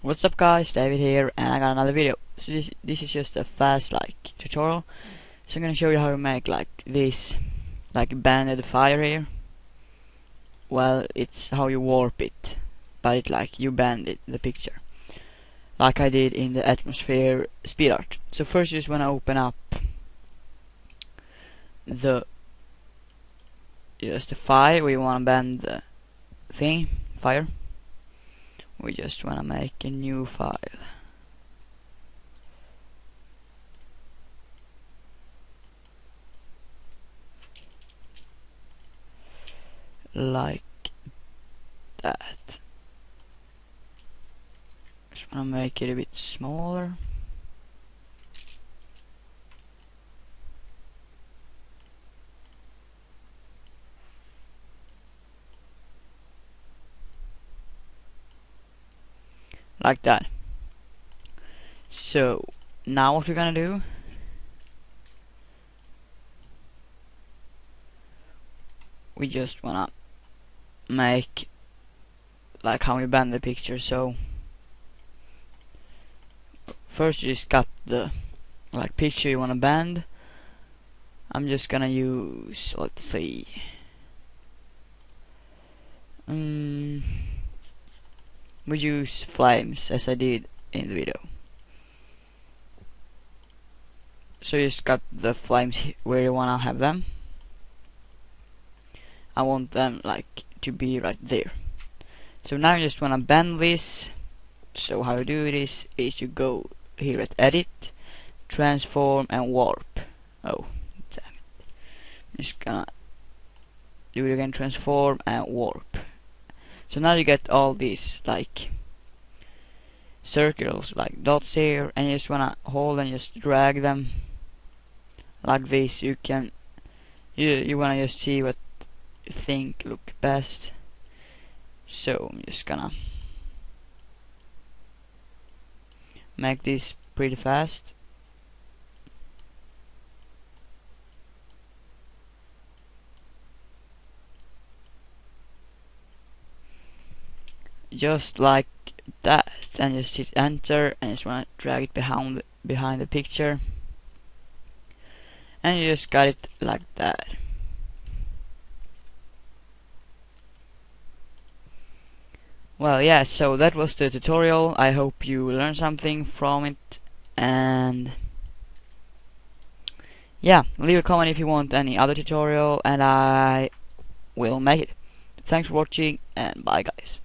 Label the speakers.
Speaker 1: What's up guys, David here and I got another video. So this this is just a fast like tutorial. So I'm gonna show you how to make like this like banded fire here. Well it's how you warp it. But it like you bend it the picture. Like I did in the atmosphere speed art. So first you just wanna open up the just the where you wanna bend the thing fire we just want to make a new file. Like that. Just want to make it a bit smaller like that. So now what we're gonna do? We just wanna make like how we bend the picture. So first you just got the like picture you wanna bend. I'm just gonna use let's see. Um, we use flames as I did in the video. So you just got the flames where you wanna have them. I want them like to be right there. So now you just wanna bend this. So how you do this is you go here at edit, transform and warp. Oh, damn it. I'm just gonna do it again, transform and warp. So now you get all these like circles like dots here and you just wanna hold and just drag them like this. You can you you wanna just see what you think look best. So I'm just gonna make this pretty fast just like that and just hit enter and just want to drag it behind behind the picture. And you just got it like that. Well yeah so that was the tutorial. I hope you learned something from it and yeah leave a comment if you want any other tutorial and I will make it. Thanks for watching and bye guys